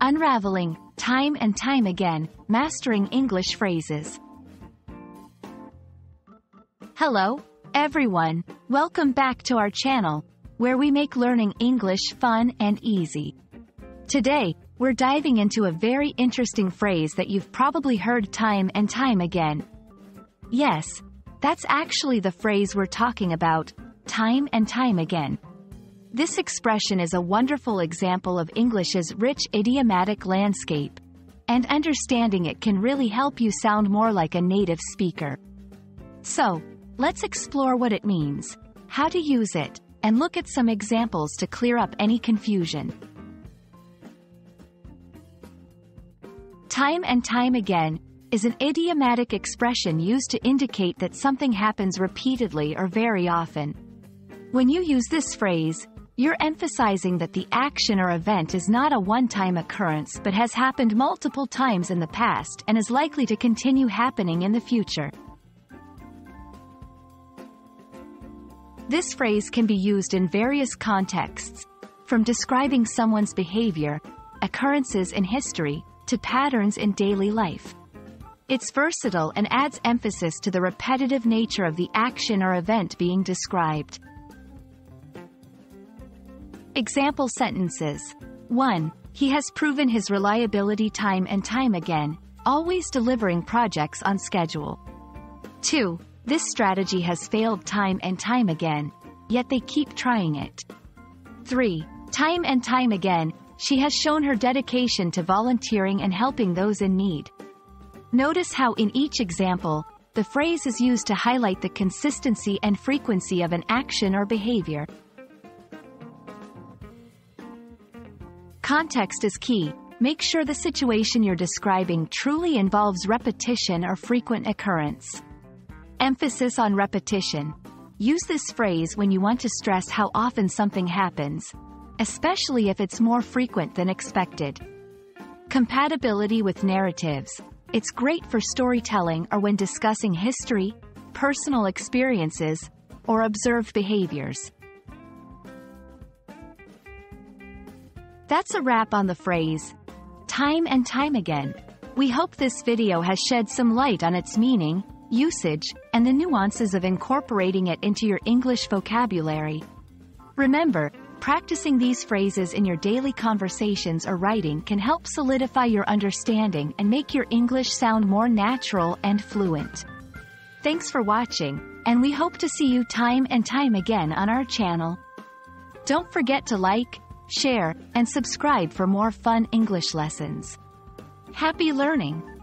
Unraveling, time and time again, mastering English phrases. Hello, everyone. Welcome back to our channel, where we make learning English fun and easy. Today, we're diving into a very interesting phrase that you've probably heard time and time again. Yes, that's actually the phrase we're talking about, time and time again. This expression is a wonderful example of English's rich idiomatic landscape, and understanding it can really help you sound more like a native speaker. So, let's explore what it means, how to use it, and look at some examples to clear up any confusion. Time and time again is an idiomatic expression used to indicate that something happens repeatedly or very often. When you use this phrase, you're emphasizing that the action or event is not a one-time occurrence but has happened multiple times in the past and is likely to continue happening in the future. This phrase can be used in various contexts, from describing someone's behavior, occurrences in history, to patterns in daily life. It's versatile and adds emphasis to the repetitive nature of the action or event being described. Example sentences. 1. He has proven his reliability time and time again, always delivering projects on schedule. 2. This strategy has failed time and time again, yet they keep trying it. 3. Time and time again, she has shown her dedication to volunteering and helping those in need. Notice how in each example, the phrase is used to highlight the consistency and frequency of an action or behavior. Context is key. Make sure the situation you're describing truly involves repetition or frequent occurrence. Emphasis on repetition. Use this phrase when you want to stress how often something happens, especially if it's more frequent than expected. Compatibility with narratives. It's great for storytelling or when discussing history, personal experiences, or observed behaviors. That's a wrap on the phrase, time and time again. We hope this video has shed some light on its meaning, usage, and the nuances of incorporating it into your English vocabulary. Remember, practicing these phrases in your daily conversations or writing can help solidify your understanding and make your English sound more natural and fluent. Thanks for watching, and we hope to see you time and time again on our channel. Don't forget to like, share, and subscribe for more fun English lessons. Happy learning!